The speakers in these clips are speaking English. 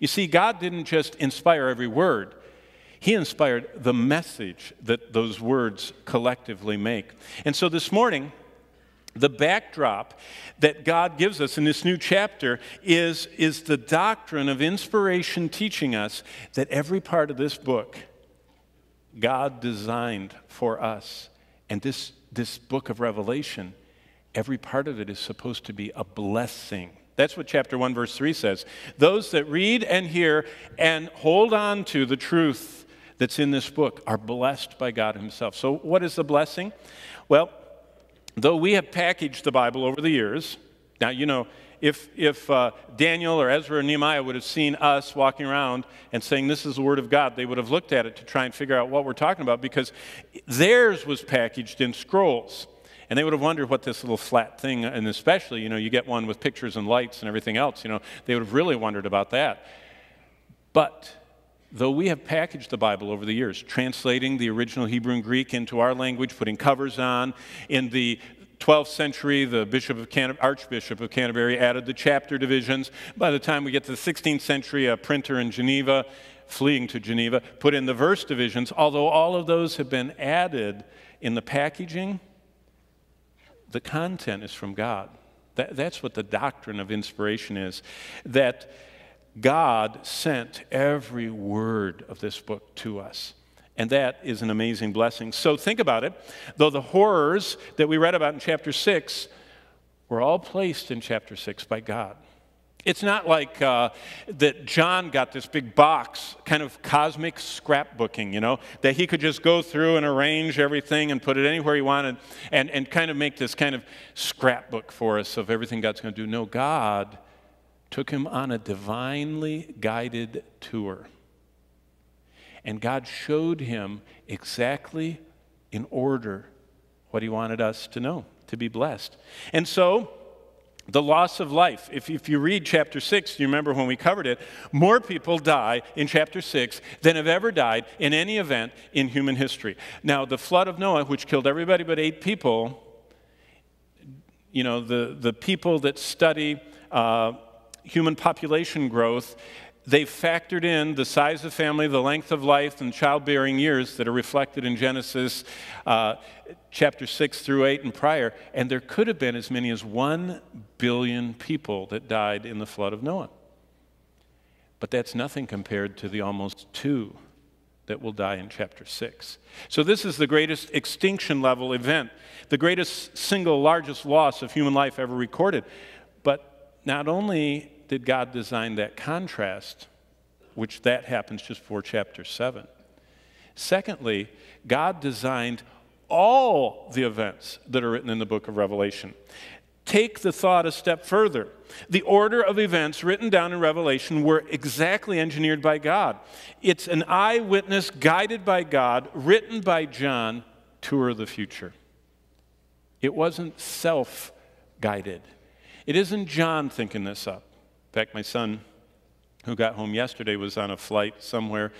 You see, God didn't just inspire every word, He inspired the message that those words collectively make. And so this morning, the backdrop that God gives us in this new chapter is, is the doctrine of inspiration teaching us that every part of this book God designed for us. And this, this book of Revelation, every part of it is supposed to be a blessing. That's what chapter 1, verse 3 says. Those that read and hear and hold on to the truth that's in this book are blessed by God Himself. So, what is the blessing? Well, though we have packaged the Bible over the years, now, you know, if, if uh, Daniel or Ezra or Nehemiah would have seen us walking around and saying, This is the Word of God, they would have looked at it to try and figure out what we're talking about because theirs was packaged in scrolls. And they would have wondered what this little flat thing, and especially, you know, you get one with pictures and lights and everything else, you know, they would have really wondered about that. But though we have packaged the Bible over the years, translating the original Hebrew and Greek into our language, putting covers on, in the 12th century, the Bishop of Archbishop of Canterbury added the chapter divisions. By the time we get to the 16th century, a printer in Geneva, fleeing to Geneva, put in the verse divisions. Although all of those have been added in the packaging, the content is from God. That, that's what the doctrine of inspiration is. That God sent every word of this book to us. And that is an amazing blessing. So think about it. Though the horrors that we read about in chapter 6 were all placed in chapter 6 by God. It's not like uh, that John got this big box, kind of cosmic scrapbooking, you know, that he could just go through and arrange everything and put it anywhere he wanted and, and kind of make this kind of scrapbook for us of everything God's going to do. No, God took him on a divinely guided tour. And God showed him exactly in order what he wanted us to know, to be blessed. And so, the loss of life. If, if you read chapter 6, you remember when we covered it, more people die in chapter 6 than have ever died in any event in human history. Now, the flood of Noah, which killed everybody but eight people, you know, the, the people that study uh, human population growth they've factored in the size of family, the length of life, and childbearing years that are reflected in Genesis uh, chapter 6 through 8 and prior. And there could have been as many as 1 billion people that died in the flood of Noah. But that's nothing compared to the almost 2 that will die in chapter 6. So, this is the greatest extinction level event, the greatest single largest loss of human life ever recorded. But not only did God design that contrast, which that happens just before chapter 7. Secondly, God designed all the events that are written in the book of Revelation. Take the thought a step further. The order of events written down in Revelation were exactly engineered by God. It's an eyewitness guided by God, written by John, tour of the future. It wasn't self guided. It isn't John thinking this up. In fact, my son, who got home yesterday, was on a flight somewhere,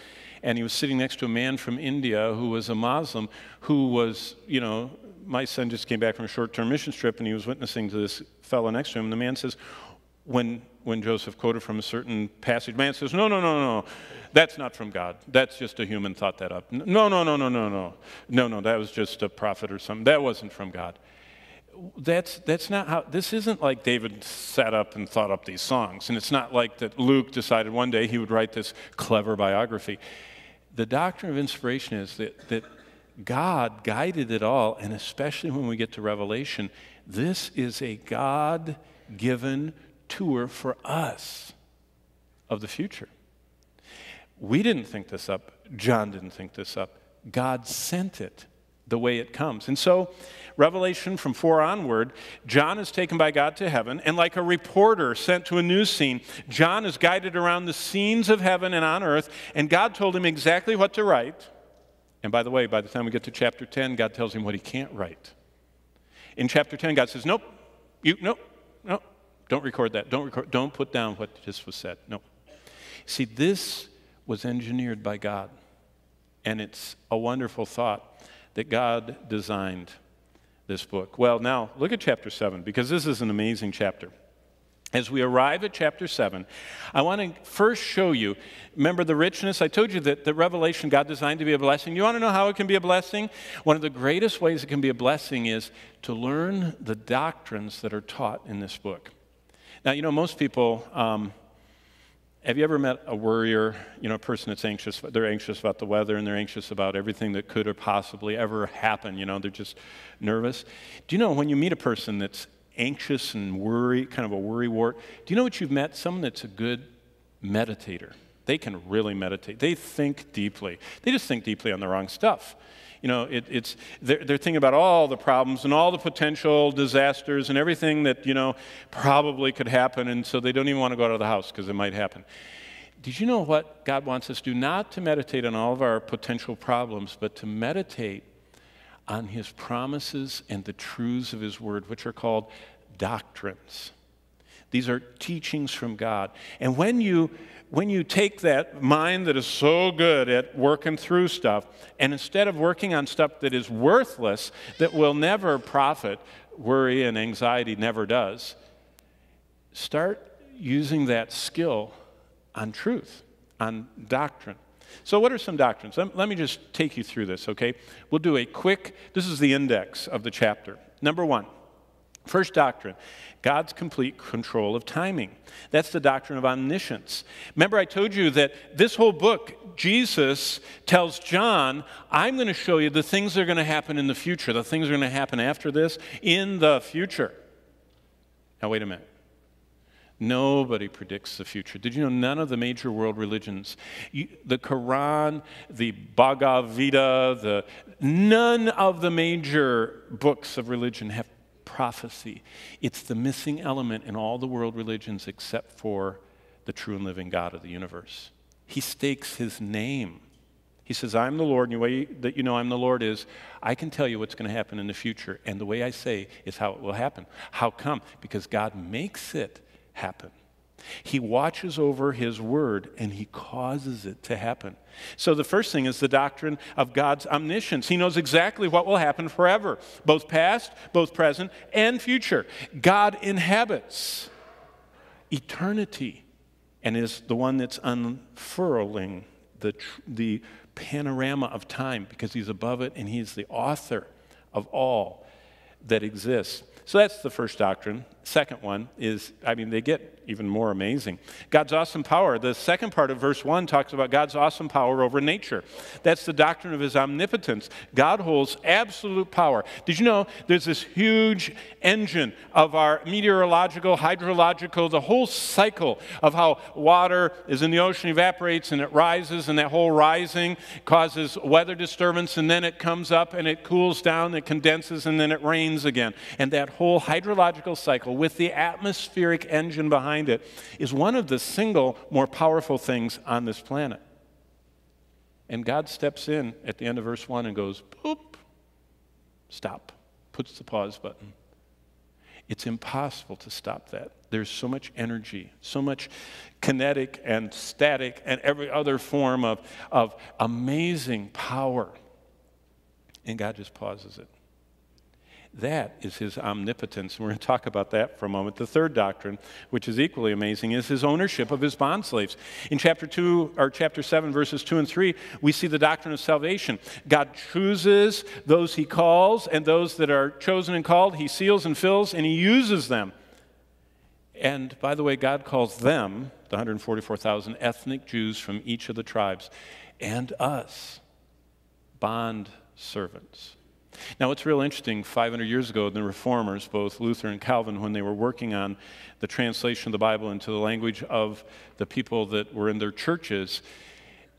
and he was sitting next to a man from India who was a Muslim, who was, you know, my son just came back from a short term mission trip, and he was witnessing to this fellow next to him. And the man says, when, when Joseph quoted from a certain passage, man says, No, no, no, no, that's not from God. That's just a human thought that up. No, no, no, no, no, no. No, no, that was just a prophet or something. That wasn't from God that's, that's not how, this isn't like David sat up and thought up these songs. And it's not like that Luke decided one day he would write this clever biography. The doctrine of inspiration is that, that God guided it all, and especially when we get to Revelation, this is a God given tour for us of the future. We didn't think this up, John didn't think this up. God sent it the way it comes. And so, Revelation from 4 onward, John is taken by God to heaven, and like a reporter sent to a news scene, John is guided around the scenes of heaven and on earth, and God told him exactly what to write. And by the way, by the time we get to chapter 10, God tells him what he can't write. In chapter 10, God says, Nope, you, nope, nope, don't record that. Don't, record, don't put down what just was said. No. See, this was engineered by God, and it's a wonderful thought that God designed this book. Well, now look at chapter 7 because this is an amazing chapter. as we arrive at chapter 7, I want to first show you. Remember the richness? I told you that the revelation God designed to be a blessing. You want to know how it can be a blessing? One of the greatest ways it can be a blessing is to learn the doctrines that are taught in this book. Now, you know, most people, um, have you ever met a worrier, you know, a person that's anxious? They're anxious about the weather and they're anxious about everything that could or possibly ever happen. You know, they're just nervous. Do you know when you meet a person that's anxious and worry, kind of a worry wart. Do you know what you've met? Someone that's a good meditator. They can really meditate. They think deeply. They just think deeply on the wrong stuff. You know, it, it's, they're, they're thinking about all the problems and all the potential disasters and everything that, you know, probably could happen, and so they don't even want to go out of the house because it might happen. Did you know what God wants us to do? Not to meditate on all of our potential problems, but to meditate on his promises and the truths of his word, which are called doctrines. These are teachings from God. And when you when you take that mind that is so good at working through stuff, and instead of working on stuff that is worthless, that will never profit, worry and anxiety never does, start using that skill on truth, on doctrine. So, what are some doctrines? Let, let, me just take you through this, okay? We'll do a quick, this is the index of the chapter. Number one, first doctrine God's complete control of timing. That's the doctrine of omniscience. Remember, I told you that this whole book, Jesus tells John, I'm going to show you the things that are going to happen in the future, the things that are going to happen after this in the future. Now, wait a minute. Nobody predicts the future. Did you know none of the major world religions, the Quran, the Bhagavad Gita, the, none of the major books of religion have prophecy. It's the missing element in all the world religions except for the true and living God of the universe. He stakes his name. He says, I'm the Lord, and the way that you know I'm the Lord is I can tell you what's going to happen in the future. And the way I say is how it will happen. How come? Because God makes it happen. He watches over His word and He causes it to happen. So, the first thing is the doctrine of God's omniscience. He knows exactly what will happen forever, both past, both present, and future. God inhabits eternity and is the one that's unfurling the, the panorama of time because He's above it and He's the author of all that exists. So that's the first doctrine. Second one is, I mean, they get even more amazing. God's awesome power. The second part of verse 1 talks about God's awesome power over nature. That's the doctrine of his omnipotence. God holds absolute power. Did you know there's this huge engine of our meteorological, hydrological, the whole cycle of how water is in the ocean, evaporates, and it rises, and that whole rising causes weather disturbance, and then it comes up and it cools down, it condenses, and then it rains again. And that whole hydrological cycle with the atmospheric engine behind it is one of the single more powerful things on this planet. And God steps in at the end of verse 1 and goes, boop, stop, puts the pause button. It's impossible to stop that. There's so much energy, so much kinetic and static and every other form of, of amazing power. And God just pauses it. That is his omnipotence. We're going to talk about that for a moment. The third doctrine, which is equally amazing, is his ownership of his bond slaves. In chapter 2 or chapter 7 verses 2 and 3, we see the doctrine of salvation. God chooses those he calls and those that are chosen and called, he seals and fills and he uses them. And by the way, God calls them, the 144,000 ethnic Jews from each of the tribes, and us, bond servants. Now, it's real interesting. 500 years ago, the reformers, both Luther and Calvin, when they were working on the translation of the Bible into the language of the people that were in their churches,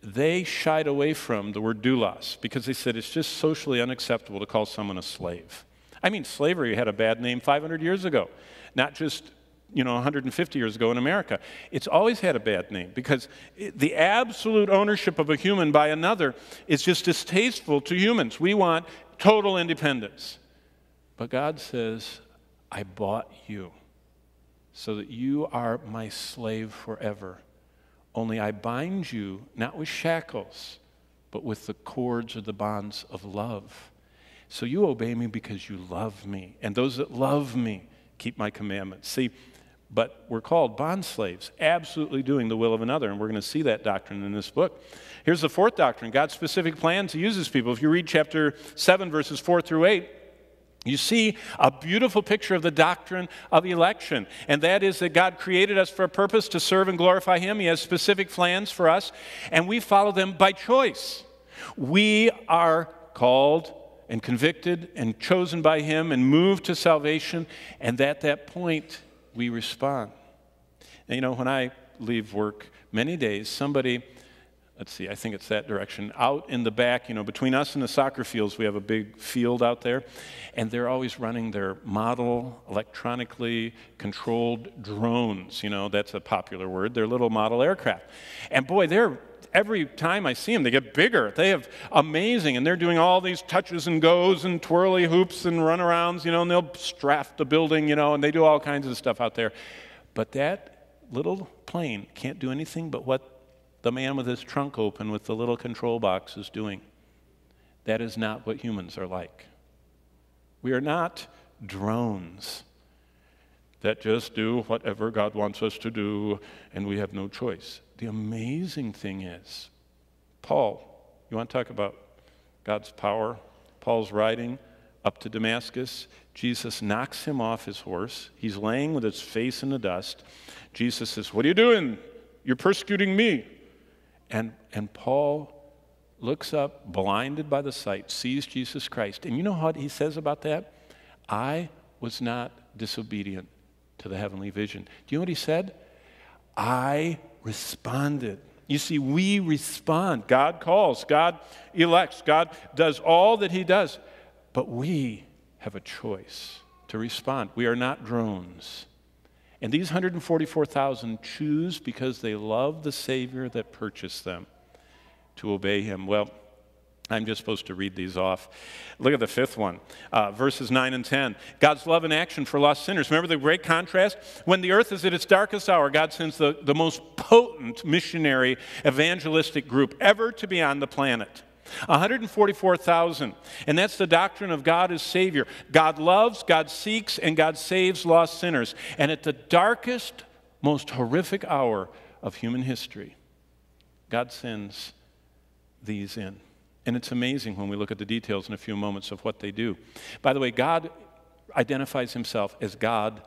they shied away from the word doulos because they said it's just socially unacceptable to call someone a slave. I mean, slavery had a bad name 500 years ago, not just you know 150 years ago in America. It's always had a bad name because the absolute ownership of a human by another is just distasteful to humans. We want total independence. But God says, I bought you so that you are my slave forever. Only I bind you not with shackles, but with the cords or the bonds of love. So you obey me because you love me. And those that love me keep my commandments. See, but we're called bond slaves, absolutely doing the will of another. And we're going to see that doctrine in this book. Here's the fourth doctrine God's specific plan to use his people. If you read chapter 7, verses 4 through 8, you see a beautiful picture of the doctrine of election, and that is that God created us for a purpose to serve and glorify Him. He has specific plans for us, and we follow them by choice. We are called and convicted and chosen by Him and moved to salvation, and at that point, we respond. And you know, when I leave work many days, somebody, let's see, I think it's that direction, out in the back, you know, between us and the soccer fields, we have a big field out there, and they're always running their model electronically controlled drones. You know, that's a popular word. They're little model aircraft. And boy, they're every time I see them, they get bigger. They have amazing, and they're doing all these touches and goes and twirly hoops and runarounds, you know, and they'll strafe the building, you know, and they do all kinds of stuff out there. But that little plane can't do anything but what the man with his trunk open with the little control box is doing. That is not what humans are like. We are not drones that just do whatever God wants us to do and we have no choice. The amazing thing is, Paul, you want to talk about God's power? Paul's riding up to Damascus. Jesus knocks him off his horse. He's laying with his face in the dust. Jesus says, What are you doing? You're persecuting me. And, and Paul looks up, blinded by the sight, sees Jesus Christ. And you know what he says about that? I was not disobedient to the heavenly vision. Do you know what he said? I responded. You see, we respond. God calls, God elects, God does all that He does. But we have a choice to respond. We are not drones. And these 144,000 choose because they love the Savior that purchased them to obey Him. Well, I'm just supposed to read these off. Look at the fifth one, uh, verses 9 and 10. God's love in action for lost sinners. Remember the great contrast? When the earth is at its darkest hour, God sends the, the most potent missionary evangelistic group ever to be on the planet. 144,000. And that's the doctrine of God as Savior. God loves, God seeks, and God saves lost sinners. And at the darkest, most horrific hour of human history, God sends these in. And it's amazing when we look at the details in a few moments of what they do. By the way, God identifies himself as God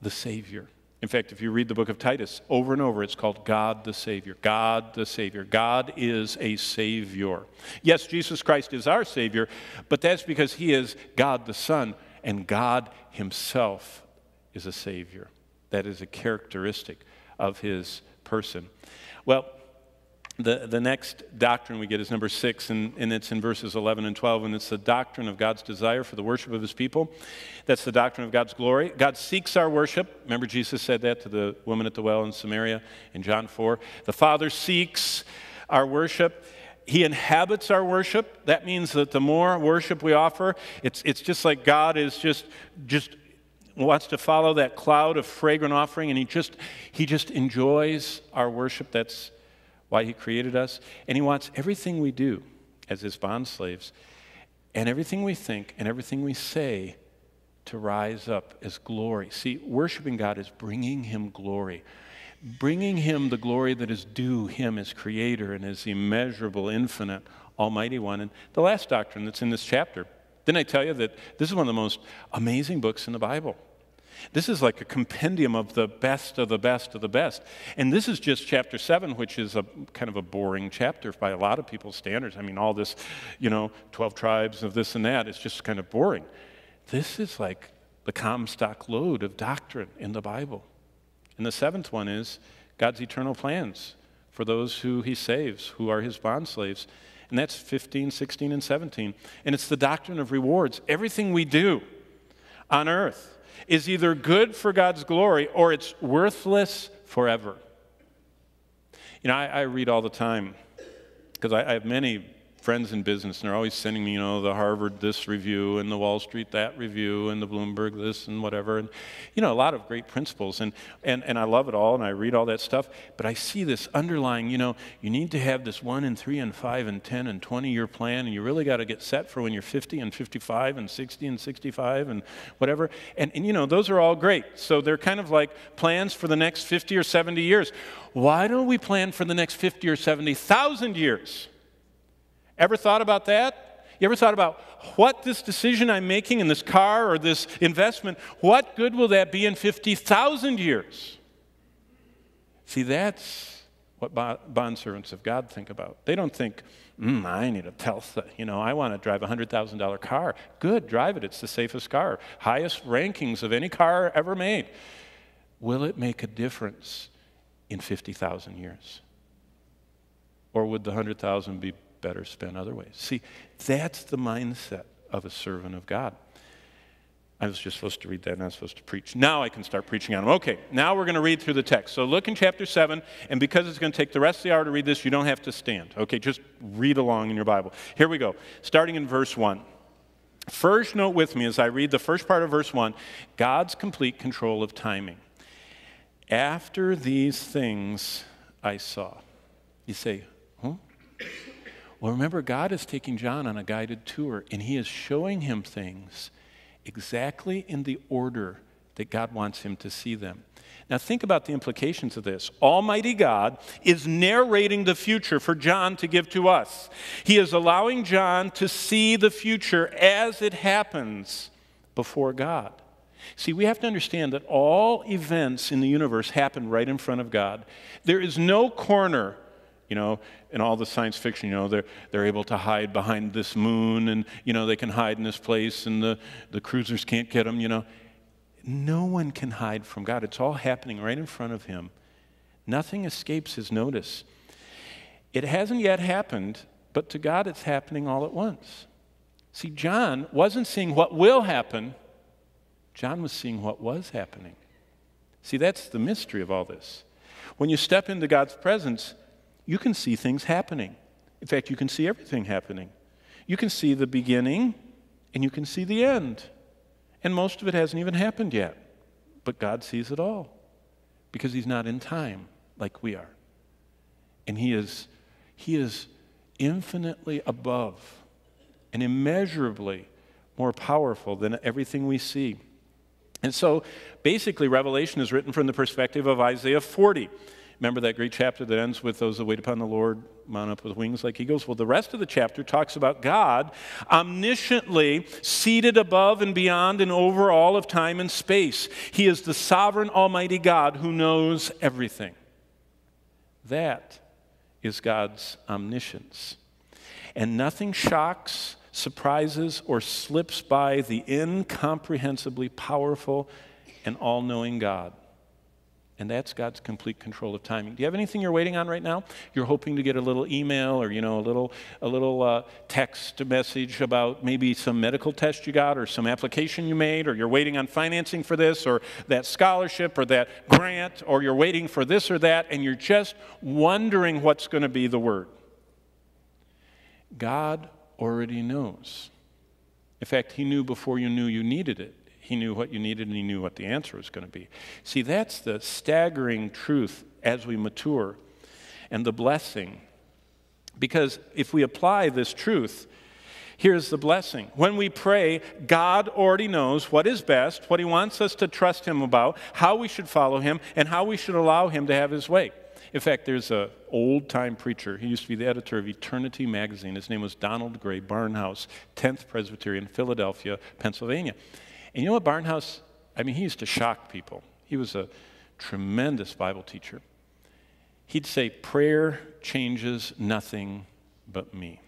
the Savior. In fact, if you read the book of Titus over and over, it's called God the Savior. God the Savior. God is a Savior. Yes, Jesus Christ is our Savior, but that's because He is God the Son, and God Himself is a Savior. That is a characteristic of His person. Well, the, the next doctrine we get is number six, and, and it's in verses 11 and 12, and it's the doctrine of God's desire for the worship of his people. That's the doctrine of God's glory. God seeks our worship. Remember, Jesus said that to the woman at the well in Samaria in John 4. The Father seeks our worship. He inhabits our worship. That means that the more worship we offer, it's, it's just like God is just, just wants to follow that cloud of fragrant offering, and he just, he just enjoys our worship. That's why He created us. And He wants everything we do as His bond slaves and everything we think and everything we say to rise up as glory. See, worshiping God is bringing Him glory, bringing Him the glory that is due Him as Creator and as immeasurable, infinite, Almighty One. And the last doctrine that's in this chapter. Didn't I tell you that this is one of the most amazing books in the Bible? This is like a compendium of the best of the best of the best. And this is just chapter 7, which is a kind of a boring chapter by a lot of people's standards. I mean, all this, you know, 12 tribes of this and that, it's just kind of boring. This is like the Comstock Lode of doctrine in the Bible. And the seventh one is God's eternal plans for those who he saves, who are his bond slaves. And that's 15, 16, and 17. And it's the doctrine of rewards. Everything we do on earth is either good for God's glory or it's worthless forever. You know, I, I read all the time because I, I, have many friends in business, and they're always sending me, you know, the Harvard this review and the Wall Street that review and the Bloomberg this and whatever. And, you know, a lot of great principles. And, and, and I love it all and I read all that stuff. But I see this underlying, you know, you need to have this one and three and five and 10 and 20 year plan. And you really got to get set for when you're 50 and 55 and 60 and 65 and whatever. And, and, you know, those are all great. So they're kind of like plans for the next 50 or 70 years. Why don't we plan for the next 50 or 70,000 years? Ever thought about that? You ever thought about what this decision I'm making in this car or this investment, what good will that be in 50,000 years? See, that's what bondservants of God think about. They don't think, mm, I need a Tesla. You know, I want to drive a $100,000 car. Good, drive it. It's the safest car. Highest rankings of any car ever made. Will it make a difference in 50,000 years? Or would the 100,000 be better spent other ways. See, that's the mindset of a servant of God. I was just supposed to read that, and I was supposed to preach. Now I can start preaching on them. Okay, now we're going to read through the text. So look in chapter 7, and because it's going to take the rest of the hour to read this, you don't have to stand. Okay, just read along in your Bible. Here we go, starting in verse 1. First, note with me as I read the first part of verse 1 God's complete control of timing. After these things I saw. You say, huh? Well, remember, God is taking John on a guided tour, and he is showing him things exactly in the order that God wants him to see them. Now, think about the implications of this. Almighty God is narrating the future for John to give to us. He is allowing John to see the future as it happens before God. See, we have to understand that all events in the universe happen right in front of God. There is no corner you know, in all the science fiction, you know, they're, they're able to hide behind this moon and, you know, they can hide in this place and the, the cruisers can't get them, you know. No one can hide from God. It's all happening right in front of him. Nothing escapes his notice. It hasn't yet happened, but to God it's happening all at once. See, John wasn't seeing what will happen, John was seeing what was happening. See, that's the mystery of all this. When you step into God's presence, you can see things happening. In fact, you can see everything happening. You can see the beginning and you can see the end. And most of it hasn't even happened yet. But God sees it all because He's not in time like we are. And He is, he is infinitely above and immeasurably more powerful than everything we see. And so basically, Revelation is written from the perspective of Isaiah 40. Remember that great chapter that ends with those that wait upon the Lord mount up with wings like eagles? Well, the rest of the chapter talks about God omnisciently seated above and beyond and over all of time and space. He is the sovereign, almighty God who knows everything. That is God's omniscience. And nothing shocks, surprises, or slips by the incomprehensibly powerful and all knowing God. And that's God's complete control of timing. Do you have anything you're waiting on right now? You're hoping to get a little email or you know a little a little uh, text message about maybe some medical test you got or some application you made, or you're waiting on financing for this or that scholarship or that grant, or you're waiting for this or that, and you're just wondering what's going to be the word. God already knows. In fact, He knew before you knew you needed it. He knew what you needed and he knew what the answer was going to be. See, that's the staggering truth as we mature and the blessing. Because if we apply this truth, here's the blessing. When we pray, God already knows what is best, what he wants us to trust him about, how we should follow him, and how we should allow him to have his way. In fact, there's an old time preacher. He used to be the editor of Eternity magazine. His name was Donald Grey Barnhouse, 10th Presbyterian, Philadelphia, Pennsylvania. And you know what Barnhouse, I mean, he used to shock people. He was a tremendous Bible teacher. He'd say, Prayer changes nothing but me.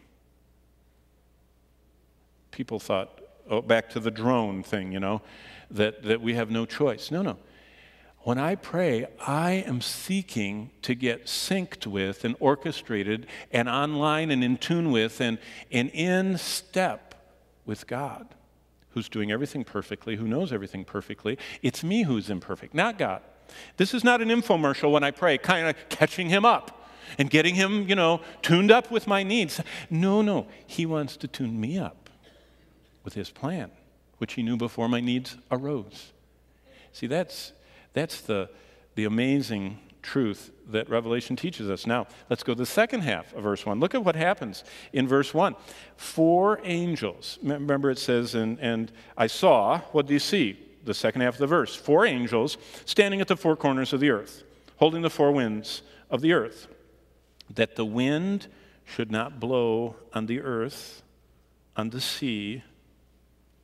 People thought, oh, back to the drone thing, you know, that, that we have no choice. No, no. When I pray, I am seeking to get synced with and orchestrated and online and in tune with and, and in step with God who's doing everything perfectly, who knows everything perfectly. It's me who's imperfect, not God. This is not an infomercial when I pray, kind of catching him up. and getting him, you know, tuned up with my needs. No, no. He wants to tune me up with his plan, which he knew before my needs arose. See, that's, that's the, the amazing truth that Revelation teaches us. Now, let's go to the second half of verse 1. Look at what happens in verse 1. Four angels. Remember, it says, and, and I saw, what do you see? The second half of the verse. Four angels standing at the four corners of the earth, holding the four winds of the earth, that the wind should not blow on the earth, on the sea,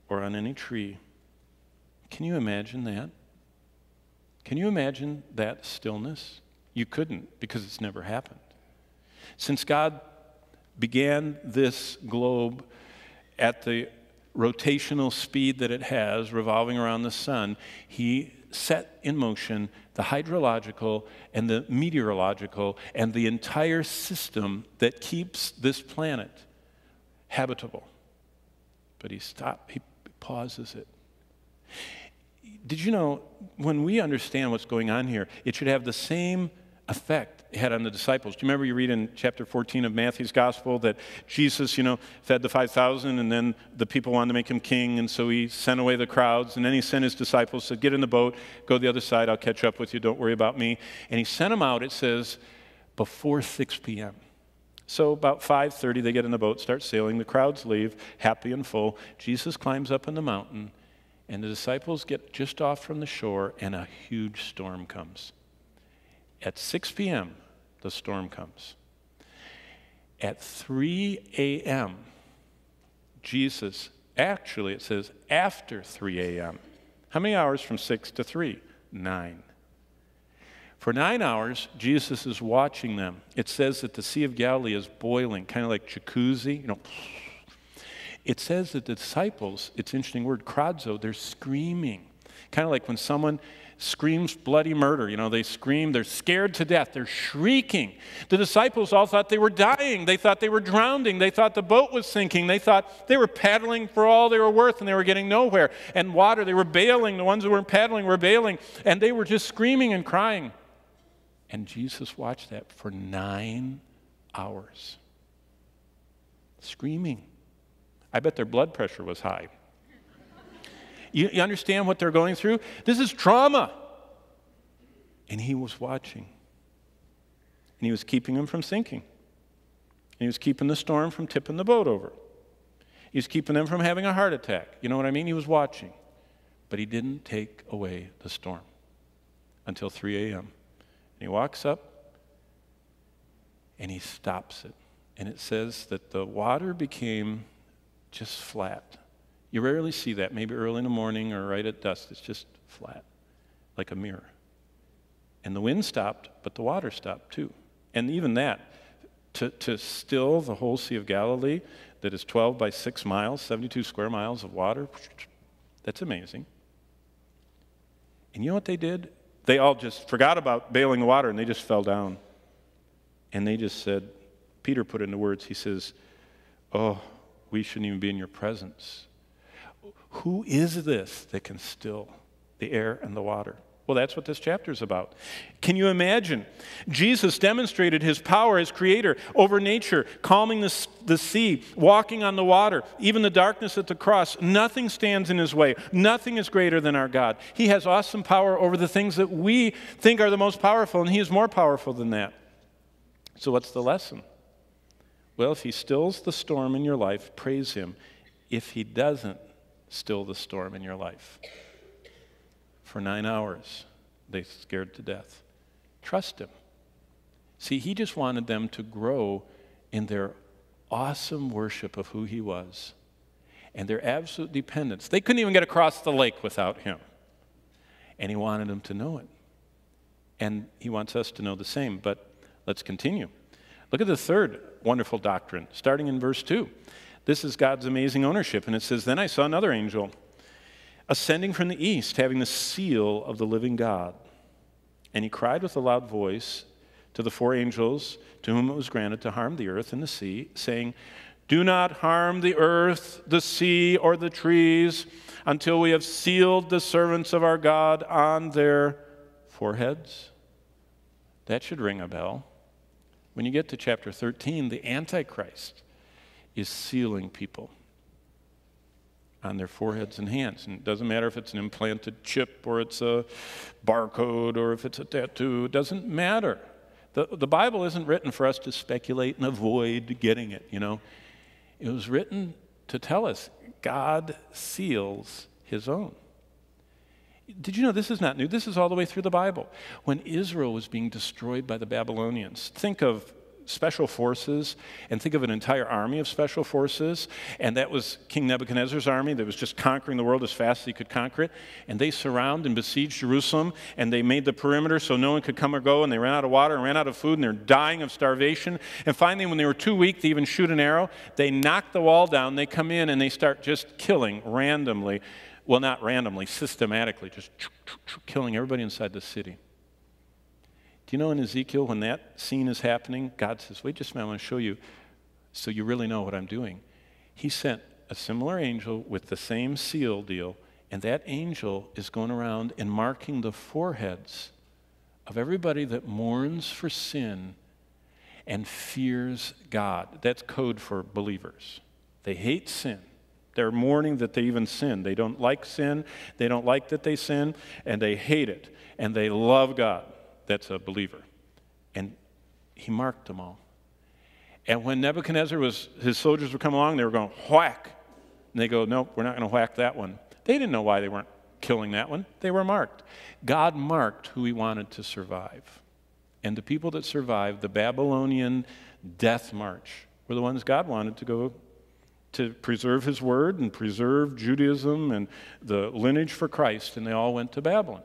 or on any tree. Can you imagine that? Can you imagine that stillness? You couldn't because it's never happened. Since God began this globe at the rotational speed that it has, revolving around the sun, He set in motion the hydrological and the meteorological and the entire system that keeps this planet habitable. But He stopped, He pauses it. Did you know when we understand what's going on here, it should have the same effect it had on the disciples. Do you remember you read in chapter 14 of Matthew's gospel that Jesus, you know, fed the 5,000 and then the people wanted to make him king and so he sent away the crowds and then he sent his disciples, said, get in the boat, go the other side, I'll catch up with you, don't worry about me. And he sent them out, it says, before 6 p.m. So about 5:30 they get in the boat, start sailing, the crowds leave, happy and full. Jesus climbs up on the mountain and the disciples get just off from the shore, and a huge storm comes. At 6 p.m., the storm comes. At 3 a.m., Jesus, actually, it says after 3 a.m. How many hours from 6 to 3? Nine. For nine hours, Jesus is watching them. It says that the Sea of Galilee is boiling, kind of like jacuzzi, you know it says that the disciples, it's an interesting word, krazo, they're screaming. Kind of like when someone screams bloody murder. You know, they scream, they're scared to death, they're shrieking. The disciples all thought they were dying. They thought they were drowning. They thought the boat was sinking. They thought they were paddling for all they were worth and they were getting nowhere. And water, they were bailing. The ones who weren't paddling were bailing. And they were just screaming and crying. And Jesus watched that for nine hours. Screaming. I bet their blood pressure was high. You, you, understand what they're going through? This is trauma. And he was watching. And he was keeping them from sinking. And he was keeping the storm from tipping the boat over. He was keeping them from having a heart attack. You know what I mean? He was watching. But he didn't take away the storm until 3 a.m. And he walks up and he stops it. And it says that the water became just flat. You rarely see that, maybe early in the morning or right at dusk. It's just flat, like a mirror. And the wind stopped, but the water stopped too. And even that, to, to still the whole Sea of Galilee, that is 12 by 6 miles, 72 square miles of water, that's amazing. And you know what they did? They all just forgot about bailing the water and they just fell down. And they just said, Peter put in the words, he says, Oh, we shouldn't even be in your presence. Who is this that can still the air and the water? Well, that's what this chapter is about. Can you imagine? Jesus demonstrated his power as creator over nature, calming the, the sea, walking on the water, even the darkness at the cross. Nothing stands in his way. Nothing is greater than our God. He has awesome power over the things that we think are the most powerful, and he is more powerful than that. So, what's the lesson? Well, if he stills the storm in your life, praise him. If he doesn't still the storm in your life, for nine hours, they scared to death. Trust him. See, he just wanted them to grow in their awesome worship of who he was and their absolute dependence. They couldn't even get across the lake without him. And he wanted them to know it. And he wants us to know the same. But let's continue. Look at the third wonderful doctrine, starting in verse 2. This is God's amazing ownership. And it says, Then I saw another angel ascending from the east, having the seal of the living God. And he cried with a loud voice to the four angels to whom it was granted to harm the earth and the sea, saying, Do not harm the earth, the sea, or the trees until we have sealed the servants of our God on their foreheads. That should ring a bell. When you get to chapter 13, the Antichrist is sealing people on their foreheads and hands. And it doesn't matter if it's an implanted chip or it's a barcode or if it's a tattoo, it doesn't matter. The, the Bible isn't written for us to speculate and avoid getting it, you know. It was written to tell us God seals his own. Did you know this is not new? This is all the way through the Bible. When Israel was being destroyed by the Babylonians, think of special forces and think of an entire army of special forces. And that was King Nebuchadnezzar's army that was just conquering the world as fast as he could conquer it. And they surround and besiege Jerusalem and they made the perimeter so no one could come or go. And they ran out of water and ran out of food and they're dying of starvation. And finally, when they were too weak to even shoot an arrow, they knock the wall down. They come in and they start just killing randomly. Well, not randomly, systematically, just killing everybody inside the city. Do you know in Ezekiel, when that scene is happening, God says, Wait just a minute, I want to show you so you really know what I'm doing. He sent a similar angel with the same seal deal, and that angel is going around and marking the foreheads of everybody that mourns for sin and fears God. That's code for believers. They hate sin. They're mourning that they even sin. They don't like sin. They don't like that they sin, and they hate it. And they love God that's a believer. And he marked them all. And when Nebuchadnezzar was, his soldiers would come along, they were going, whack. And they go, nope, we're not going to whack that one. They didn't know why they weren't killing that one. They were marked. God marked who he wanted to survive. And the people that survived the Babylonian death march were the ones God wanted to go to preserve his word and preserve Judaism and the lineage for Christ, and they all went to Babylon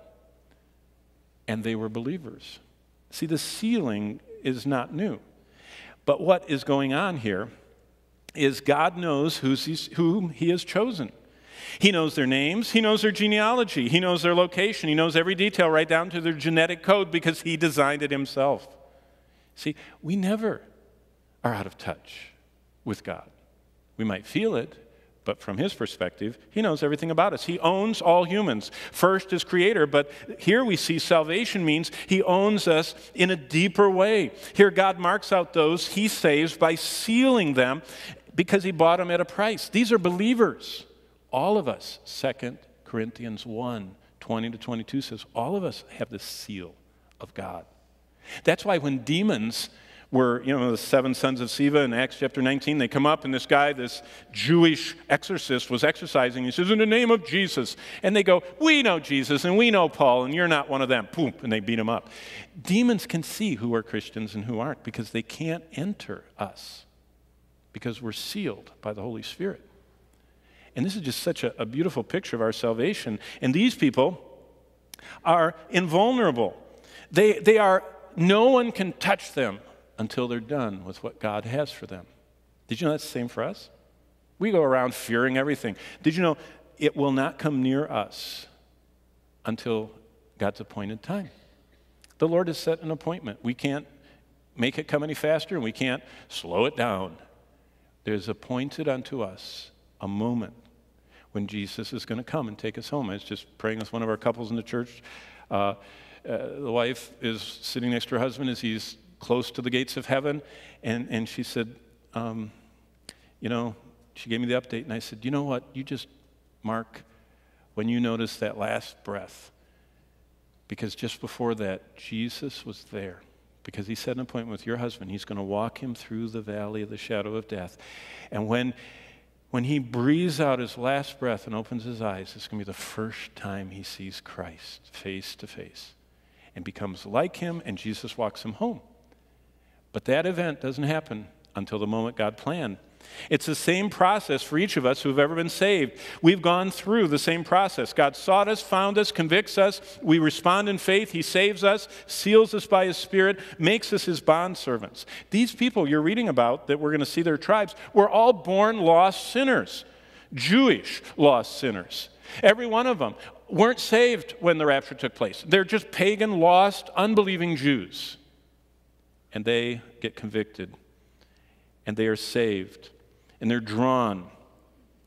and they were believers. See, the sealing is not new. But what is going on here is God knows whom He has chosen. He knows their names, He knows their genealogy, He knows their location, He knows every detail right down to their genetic code because He designed it Himself. See, we never are out of touch with God. We might feel it, but from his perspective, he knows everything about us. He owns all humans, first as creator, but here we see salvation means he owns us in a deeper way. Here, God marks out those he saves by sealing them because he bought them at a price. These are believers. All of us, 2 Corinthians 1 20 to 22 says, all of us have the seal of God. That's why when demons were, you know, the seven sons of Sceva in Acts chapter 19. They come up, and this guy, this Jewish exorcist, was exorcising. He says, In the name of Jesus. And they go, We know Jesus, and we know Paul, and you're not one of them. Boom, and they beat him up. Demons can see who are Christians and who aren't because they can't enter us because we're sealed by the Holy Spirit. And this is just such a, a beautiful picture of our salvation. And these people are invulnerable. They, they are, no one can touch them until they're done with what God has for them. Did you know that's the same for us? We go around fearing everything. Did you know it will not come near us until God's appointed time? The Lord has set an appointment. We can't make it come any faster and we can't slow it down. There's appointed unto us a moment when Jesus is going to come and take us home. I was just praying with one of our couples in the church. Uh, uh, the wife is sitting next to her husband as he's close to the gates of heaven. And, and she said, um, You know, she gave me the update, and I said, You know what? You just mark when you notice that last breath. Because just before that, Jesus was there. Because he set an appointment with your husband. He's going to walk him through the valley of the shadow of death. And when, when he breathes out his last breath and opens his eyes, it's going to be the first time he sees Christ face to face and becomes like him, and Jesus walks him home. But that event doesn't happen until the moment God planned. It's the same process for each of us who have ever been saved. We've gone through the same process. God sought us, found us, convicts us. We respond in faith. He saves us, seals us by His Spirit, makes us His bond servants. These people you're reading about that we're going to see their tribes were all born lost sinners, Jewish lost sinners. Every one of them weren't saved when the rapture took place. They're just pagan, lost, unbelieving Jews and they get convicted and they are saved and they're drawn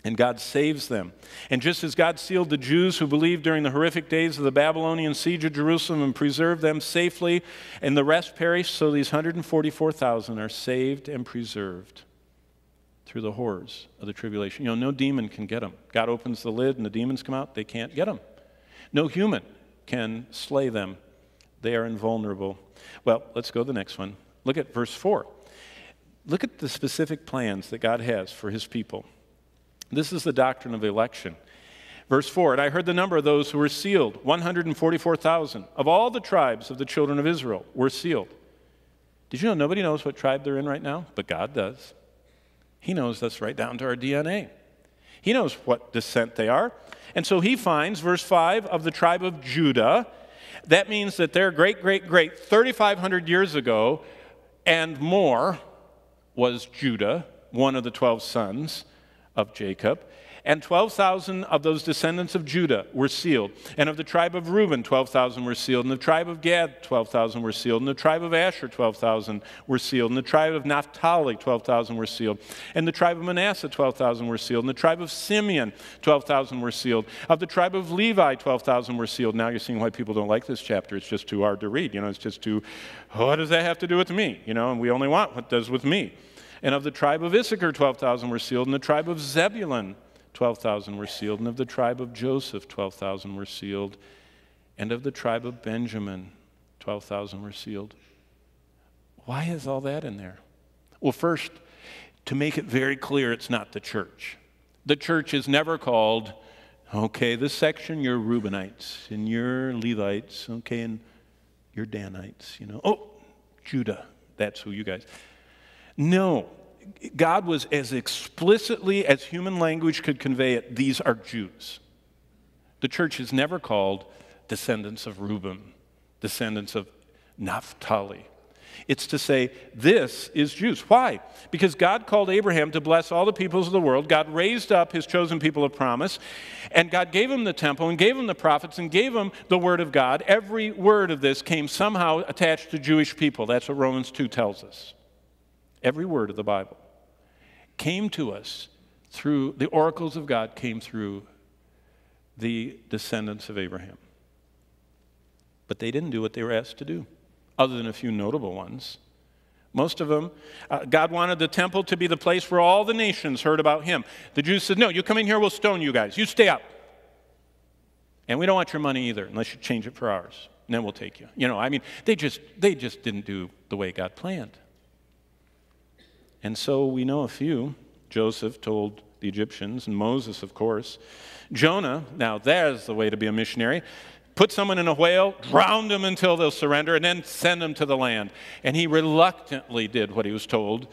and God saves them. And just as God sealed the Jews who believed during the horrific days of the Babylonian siege of Jerusalem and preserved them safely, and the rest perished, so these 144,000 are saved and preserved through the horrors of the tribulation. You know, no demon can get them. God opens the lid and the demons come out, they can't get them. No human can slay them, they are invulnerable. Well, let's go to the next one. Look at verse 4. Look at the specific plans that God has for his people. This is the doctrine of election. Verse 4 And I heard the number of those who were sealed 144,000 of all the tribes of the children of Israel were sealed. Did you know nobody knows what tribe they're in right now? But God does. He knows us right down to our DNA. He knows what descent they are. And so he finds, verse 5, of the tribe of Judah. That means that their great, great, great 3,500 years ago and more was Judah, one of the 12 sons of Jacob. And 12,000 of those descendants of Judah were sealed. And of the tribe of Reuben, 12,000 were sealed. And the tribe of Gad, 12,000 were sealed. And the tribe of Asher, 12,000 were sealed. And the tribe of Naphtali, 12,000 were sealed. And the tribe of Manasseh, 12,000 were sealed. And the tribe of Simeon, 12,000 were sealed. Of the tribe of Levi, 12,000 were sealed. Now you're seeing why people don't like this chapter. It's just too hard to read. You know, it's just too, what does that have to do with me? You know, and we only want what does with me. And of the tribe of Issachar, 12,000 were sealed. And the tribe of Zebulun, 12,000 were sealed. And of the tribe of Joseph, 12,000 were sealed. And of the tribe of Benjamin, 12,000 were sealed. Why is all that in there? Well, first, to make it very clear, it's not the church. The church is never called, okay, this section, you're Reubenites, and you're Levites, okay, and you're Danites, you know. Oh, Judah, that's who you guys. No, God was as explicitly as human language could convey it, these are Jews. The church is never called descendants of Reuben, descendants of Naphtali. It's to say, this is Jews. Why? Because God called Abraham to bless all the peoples of the world. God raised up his chosen people of promise, and God gave him the temple and gave him the prophets and gave him the word of God. Every word of this came somehow attached to Jewish people. That's what Romans 2 tells us. Every word of the Bible came to us through the oracles of God, came through the descendants of Abraham. But they didn't do what they were asked to do, other than a few notable ones. Most of them, uh, God wanted the temple to be the place where all the nations heard about him. The Jews said, No, you come in here, we'll stone you guys. You stay up. And we don't want your money either, unless you change it for ours. And then we'll take you. You know, I mean, they just, they just didn't do the way God planned. And so we know a few. Joseph told the Egyptians, and Moses, of course. Jonah, now there's the way to be a missionary. Put someone in a whale, drown them until they'll surrender, and then send them to the land. And he reluctantly did what he was told.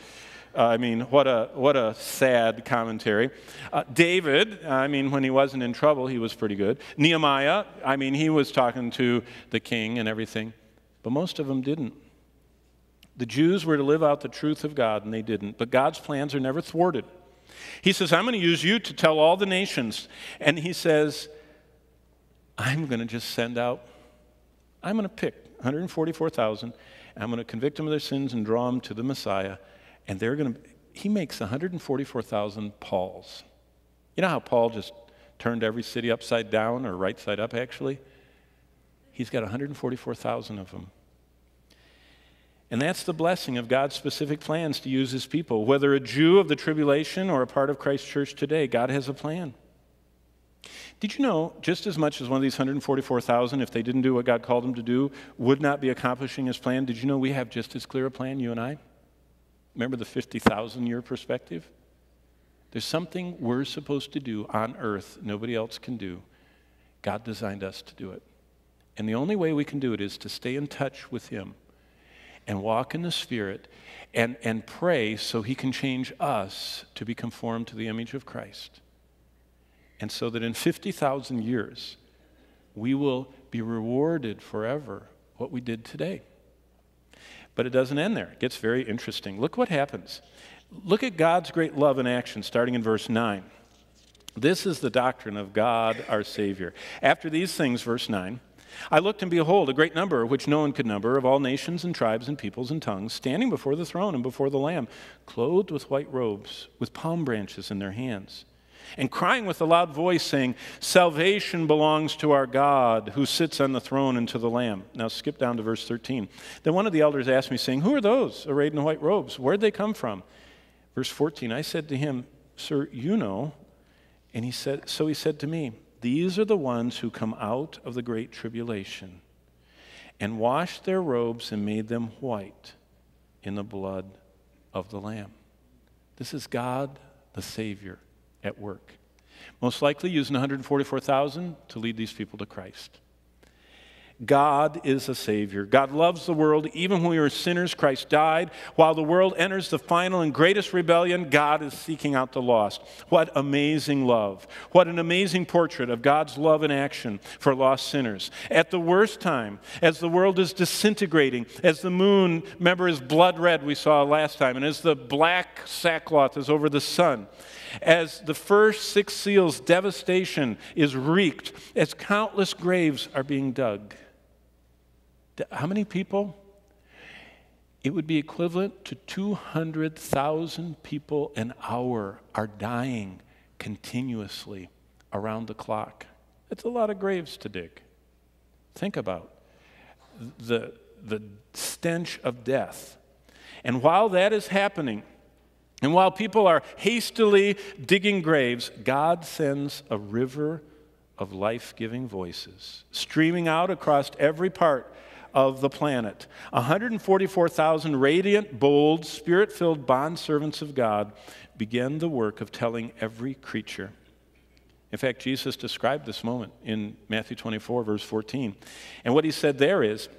Uh, I mean, what a, what a sad commentary. Uh, David, I mean, when he wasn't in trouble, he was pretty good. Nehemiah, I mean, he was talking to the king and everything. But most of them didn't. The Jews were to live out the truth of God, and they didn't. But God's plans are never thwarted. He says, I'm going to use you to tell all the nations. And he says, I'm going to just send out, I'm going to pick 144,000. and I'm going to convict them of their sins and draw them to the Messiah. And they're going to, he makes 144,000 Pauls. You know how Paul just turned every city upside down or right side up, actually? He's got 144,000 of them. And that's the blessing of God's specific plans to use his people. Whether a Jew of the tribulation or a part of Christ's church today, God has a plan. Did you know just as much as one of these 144,000, if they didn't do what God called them to do, would not be accomplishing his plan? Did you know we have just as clear a plan, you and I? Remember the 50,000 year perspective? There's something we're supposed to do on earth nobody else can do. God designed us to do it. And the only way we can do it is to stay in touch with Him and walk in the Spirit and, and pray so He can change us to be conformed to the image of Christ. And so that in 50,000 years, we will be rewarded forever what we did today. But it doesn't end there. It gets very interesting. Look what happens. Look at God's great love in action, starting in verse 9. This is the doctrine of God our Savior. After these things, verse 9, I looked, and behold, a great number, which no one could number, of all nations and tribes and peoples and tongues, standing before the throne and before the Lamb, clothed with white robes, with palm branches in their hands. and crying with a loud voice, saying, Salvation belongs to our God who sits on the throne and to the Lamb. Now skip down to verse 13. Then one of the elders asked me, saying, Who are those arrayed in white robes? Where'd they come from? Verse 14, I said to him, Sir, you know. And he said, So he said to me, These are the ones who come out of the great tribulation and washed their robes and made them white in the blood of the Lamb. This is God the Savior at work. Most likely using 144,000 to lead these people to Christ. God is a Savior. God loves the world. Even when we were sinners, Christ died. While the world enters the final and greatest rebellion, God is seeking out the lost. What amazing love. What an amazing portrait of God's love in action for lost sinners. At the worst time, as the world is disintegrating, as the moon, remember, is blood red, we saw last time, and as the black sackcloth is over the sun, as the first six seals' devastation is wreaked, as countless graves are being dug how many people? It would be equivalent to 200,000 people an hour are dying continuously around the clock. It's a lot of graves to dig. Think about the, the stench of death. And while that is happening, and while people are hastily digging graves, God sends a river of life giving voices streaming out across every part of the planet. 144,000 radiant, bold, spirit filled bondservants of God began the work of telling every creature. In fact, Jesus described this moment in Matthew 24, verse 14. And what he said there is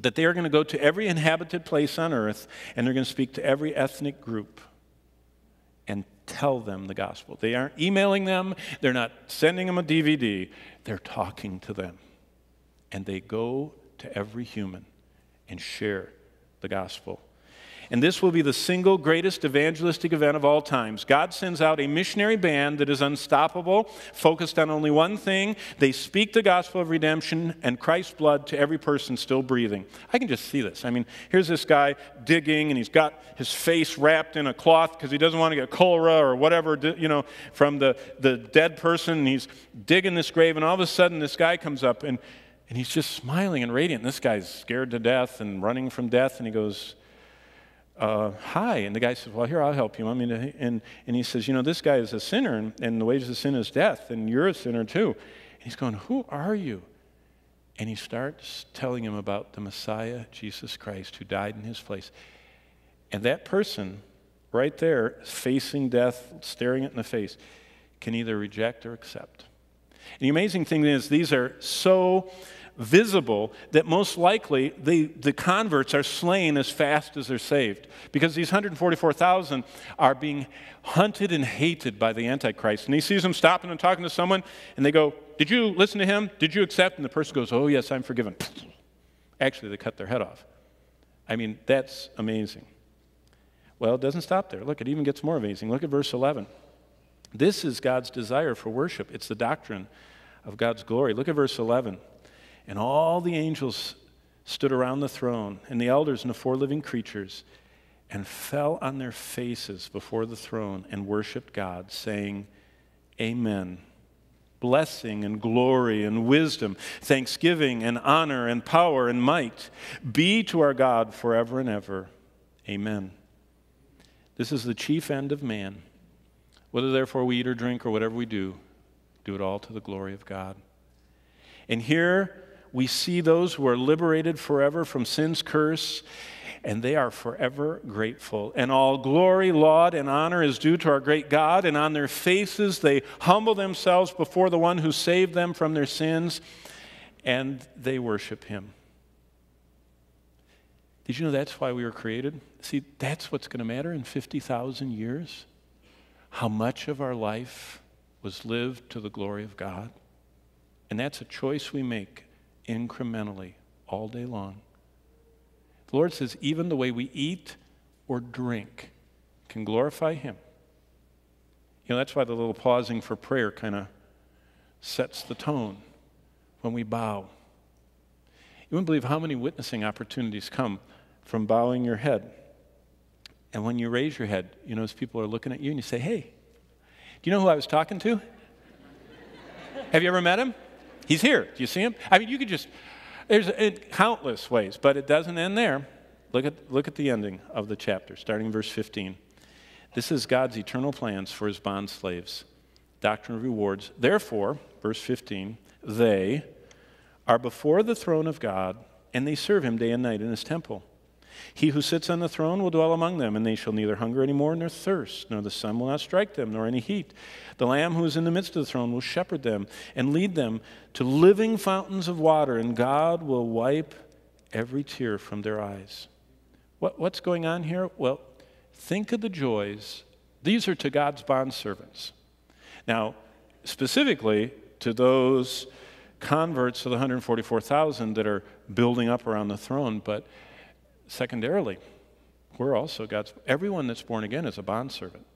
that they are going to go to every inhabited place on earth and they're going to speak to every ethnic group and tell them the gospel. They aren't emailing them, they're not sending them a DVD, they're talking to them. And they go to every human and share the gospel. And this will be the single greatest evangelistic event of all times. God sends out a missionary band that is unstoppable, focused on only one thing. They speak the gospel of redemption and Christ's blood to every person still breathing. I can just see this. I mean, here's this guy digging, and he's got his face wrapped in a cloth because he doesn't want to get cholera or whatever, you know, from the, the dead person. And he's digging this grave, and all of a sudden, this guy comes up, and and he's just smiling and radiant. This guy's scared to death and running from death. And he goes, uh, Hi. And the guy says, Well, here, I'll help you. I mean, and, and he says, You know, this guy is a sinner, and, and the wages of sin is death, and you're a sinner too. And he's going, Who are you? And he starts telling him about the Messiah, Jesus Christ, who died in his place. And that person, right there, facing death, staring it in the face, can either reject or accept. And the amazing thing is, these are so visible that most likely the, the converts are slain as fast as they're saved. Because these 144,000 are being hunted and hated by the Antichrist. And he sees them stopping and talking to someone, and they go, Did you listen to him? Did you accept? And the person goes, Oh, yes, I'm forgiven. Actually, they cut their head off. I mean, that's amazing. Well, it doesn't stop there. Look, it even gets more amazing. Look at verse 11. This is God's desire for worship. It's the doctrine of God's glory. Look at verse 11. And all the angels stood around the throne, and the elders and the four living creatures, and fell on their faces before the throne and worshiped God, saying, Amen. Blessing and glory and wisdom, thanksgiving and honor and power and might be to our God forever and ever. Amen. This is the chief end of man. Whether therefore we eat or drink or whatever we do, do it all to the glory of God. And here we see those who are liberated forever from sin's curse, and they are forever grateful. And all glory, laud, and honor is due to our great God, and on their faces they humble themselves before the one who saved them from their sins, and they worship him. Did you know that's why we were created? See, that's what's going to matter in 50,000 years. How much of our life was lived to the glory of God. And that's a choice we make incrementally all day long. The Lord says, even the way we eat or drink can glorify Him. You know, that's why the little pausing for prayer kind of sets the tone when we bow. You wouldn't believe how many witnessing opportunities come from bowing your head. And when you raise your head, you know, notice people are looking at you and you say, hey, Do you know who I was talking to? Have you ever met him? He's here. Do you see him? I mean, you could just, there's countless ways, but it doesn't end there. Look at, look at the ending of the chapter, starting verse 15. This is God's eternal plans for his bond slaves, doctrine of rewards. Therefore, verse 15, they are before the throne of God, and they serve him day and night in his temple. He who sits on the throne will dwell among them, and they shall neither hunger any more nor thirst, nor the sun will not strike them, nor any heat. The Lamb who is in the midst of the throne will shepherd them and lead them to living fountains of water, and God will wipe every tear from their eyes. What, what's going on here? Well, think of the joys. These are to God's bondservants. Now, specifically to those converts of the 144,000 that are building up around the throne, but secondarily, we're also God's, everyone that's born again is a bondservant.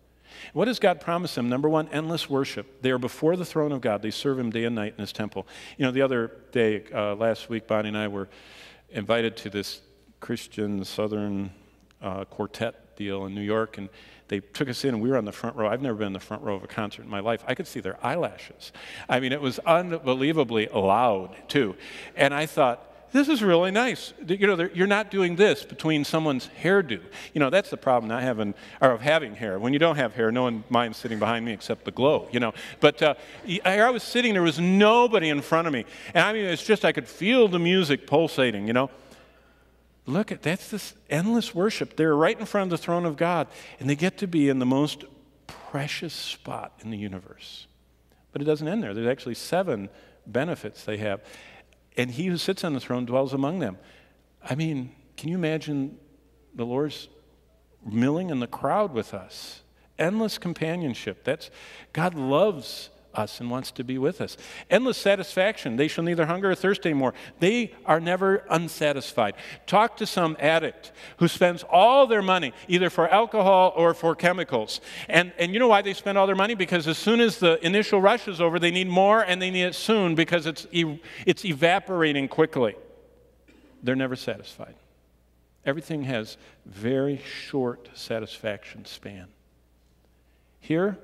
What does God promise them? Number one, endless worship. They are before the throne of God. They serve Him day and night in His temple. You know, the other day, uh, last week, Bonnie and I were invited to this Christian Southern uh, quartet deal in New York, and they took us in, and we were on the front row. I've never been in the front row of a concert in my life. I could see their eyelashes. I mean, it was unbelievably loud, too. And I thought, this is really nice. You know, you're not doing this between someone's hairdo. You know, that's the problem not having, or of having hair. When you don't have hair, no one minds sitting behind me except the glow, you know. But uh, I was sitting, there was nobody in front of me. And I mean, it's just, I could feel the music pulsating, you know. Look at, that's this endless worship. They're right in front of the throne of God, and they get to be in the most precious spot in the universe. But it doesn't end there. There's actually seven benefits they have and he who sits on the throne dwells among them. I mean, can you imagine the Lord's milling in the crowd with us? Endless companionship. That's God loves us and wants to be with us. Endless satisfaction. They shall neither hunger or thirst anymore. They are never unsatisfied. Talk to some addict who spends all their money either for alcohol or for chemicals. And, and you know why they spend all their money? Because as soon as the initial rush is over, they need more and they need it soon because it's, it's evaporating quickly. They're never satisfied. Everything has very short satisfaction span. Here,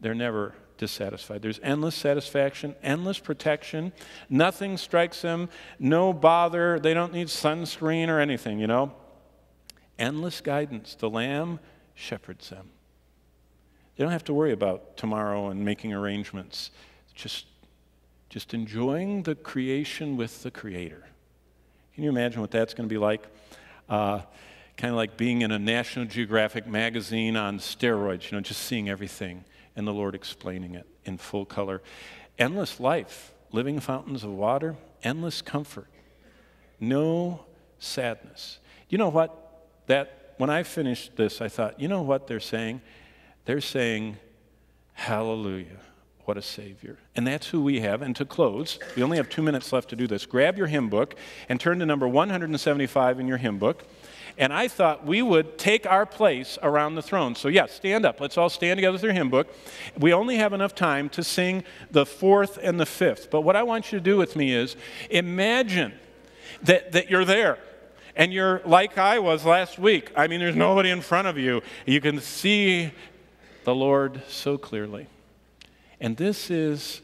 they're never dissatisfied. There's endless satisfaction, endless protection. Nothing strikes them, no bother. They don't need sunscreen or anything, you know. Endless guidance. The Lamb shepherds them. They don't have to worry about tomorrow and making arrangements. Just, just enjoying the creation with the Creator. Can you imagine what that's going to be like? Uh, kind of like being in a National Geographic magazine on steroids, you know, just seeing everything and the Lord explaining it in full color. Endless life, living fountains of water, endless comfort, no sadness. You know what? That when I finished this, I thought, you know what they're saying? They're saying, Hallelujah. What a Savior. And that's who we have. And to close, we only have two minutes left to do this. Grab your hymn book and turn to number 175 in your hymn book and I thought we would take our place around the throne. So, yeah, stand up. Let's all stand together your hymn book. We only have enough time to sing the fourth and the fifth. But what I want you to do with me is imagine that, that you're there and you're like I was last week. I mean, there's nobody in front of you. You can see the Lord so clearly. And this is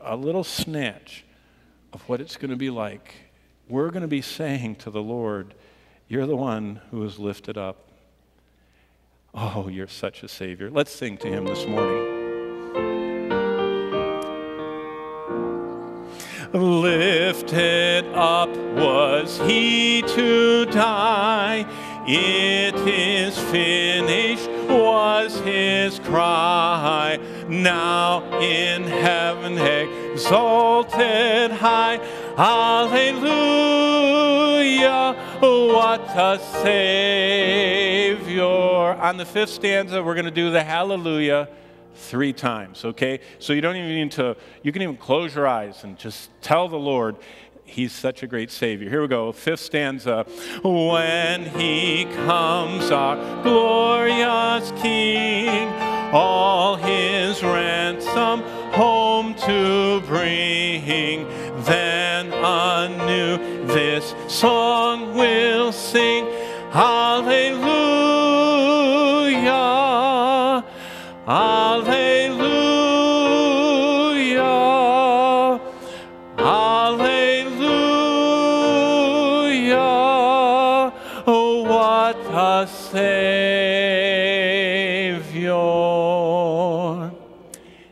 a little snatch of what it's going to be like. We're going to be saying to the Lord, you're the one who is lifted up. Oh, you're such a Savior. Let's sing to Him this morning. Lifted up was He to die. It is finished was His cry. Now in heaven exalted high. Hallelujah what a Savior. On the fifth stanza, we're going to do the Hallelujah three times, okay? So you don't even need to, you can even close your eyes and just tell the Lord, He's such a great Savior. Here we go, fifth stanza. When He comes, our glorious King, all His ransom home to bring, then anew this song will sing Hallelujah, Hallelujah, Hallelujah. Oh, what a Savior.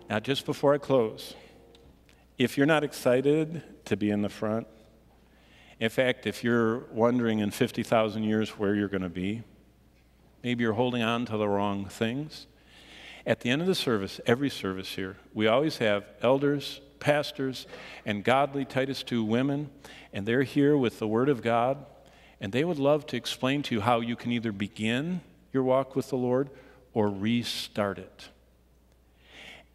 Now, just before I close, if you're not excited to be in the front, in fact, if you're wondering in 50,000 years where you're going to be, maybe you're holding on to the wrong things. At the end of the service, every service here, we always have elders, pastors, and godly Titus II women, and they're here with the Word of God, and they would love to explain to you how you can either begin your walk with the Lord or restart it.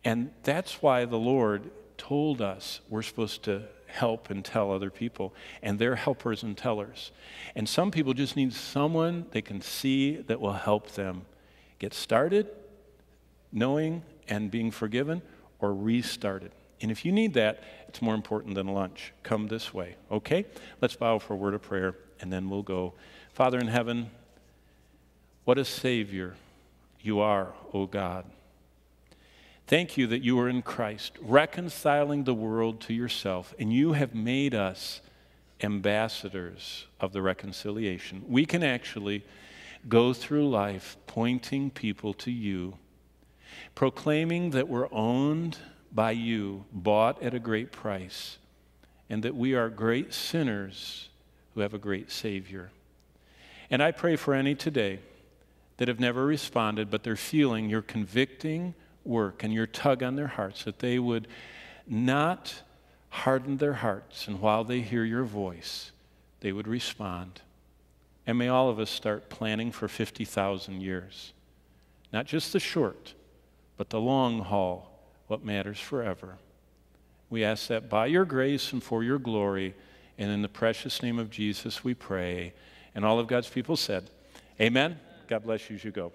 And that's why the Lord told us we're supposed to help and tell other people, and they're helpers and tellers. And some people just need someone they can see that will help them get started, knowing and being forgiven, or restarted. And if you need that, it's more important than lunch. Come this way, okay? Let's bow for a word of prayer, and then we'll go. Father in heaven, what a Savior you are, O God. Thank you that you are in Christ, reconciling the world to yourself, and you have made us ambassadors of the reconciliation. We can actually go through life pointing people to you, proclaiming that we're owned by you, bought at a great price, and that we are great sinners who have a great Savior. And I pray for any today that have never responded, but they're feeling your convicting work and your tug on their hearts, that they would not harden their hearts, and while they hear your voice, they would respond. And may all of us start planning for 50,000 years. Not just the short, but the long haul, what matters forever. We ask that by your grace and for your glory, and in the precious name of Jesus we pray. And all of God's people said, Amen. God bless you as you go.